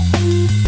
Bye.